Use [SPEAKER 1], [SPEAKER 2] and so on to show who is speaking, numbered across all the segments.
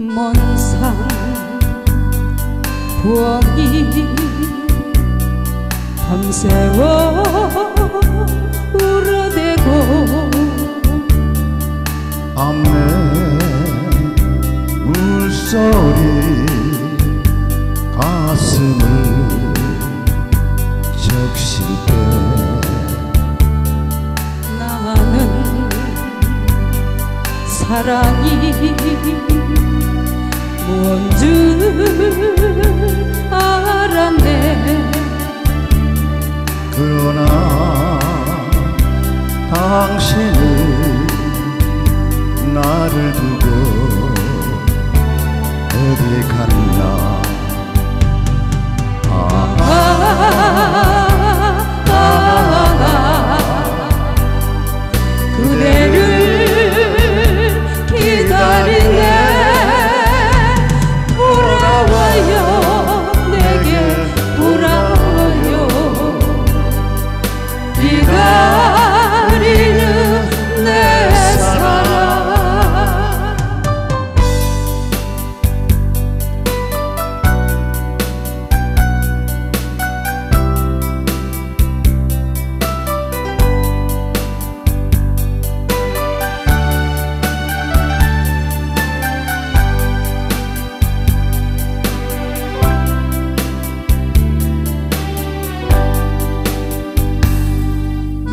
[SPEAKER 1] 먼산 부엉이 밤새워 울어대고
[SPEAKER 2] 암내 물소리 가슴을 적실 때
[SPEAKER 1] 나는 사랑이 뭔 줄 알았네.
[SPEAKER 2] 그러나 당신은 나를 두고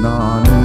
[SPEAKER 2] on